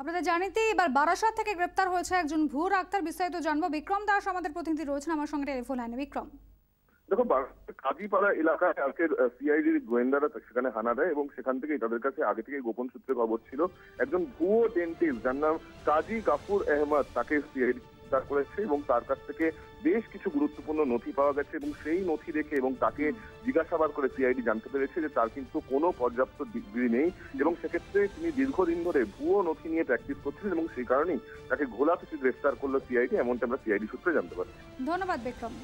আপনাদের জানিতে এবার বারাসাত থেকে গ্রেপ্তার হয়েছে একজন ভূ ডাক্তার। বিস্তারিত জানব। বিক্রম দাস আমাদের প্রতিনিধি রয়েছেন আমার সঙ্গে টেলিফোন লাইনে। বিক্রম। দেখো কাজীপাড়া এলাকায় আজকে সিআইডির গোয়েন্দারা সেখানে হানা দেয় এবং সেখান থেকে তাদের কাছে আগে থেকে গোপন সূত্রে খবর ছিল। একজন ভুয়ো ডেন্টিস্ট যার নাম কাজী গাফুর আহমদ, তাকে সিআইডি গ্রেপ্তার করেছে এবং তার কাছ থেকে বেশ কিছু গুরুত্বপূর্ণ নথি পাওয়া গেছে এবং সেই নথি দেখে এবং তাকে জিজ্ঞাসাবাদ করে সিআইডি জানতে পেরেছে যে তার কিন্তু কোনো পর্যাপ্ত ডিগ্রি নেই এবং সেক্ষেত্রে তিনি দীর্ঘদিন ধরে ভুয়ো নথি নিয়ে প্র্যাকটিস করছিলেন এবং সেই কারণেই তাকে ঘোলা থেকে গ্রেফতার করল সিআইডি এমনটা আমরা সিআইডি সূত্রে জানতে পারি ধন্যবাদ, বিক্রম।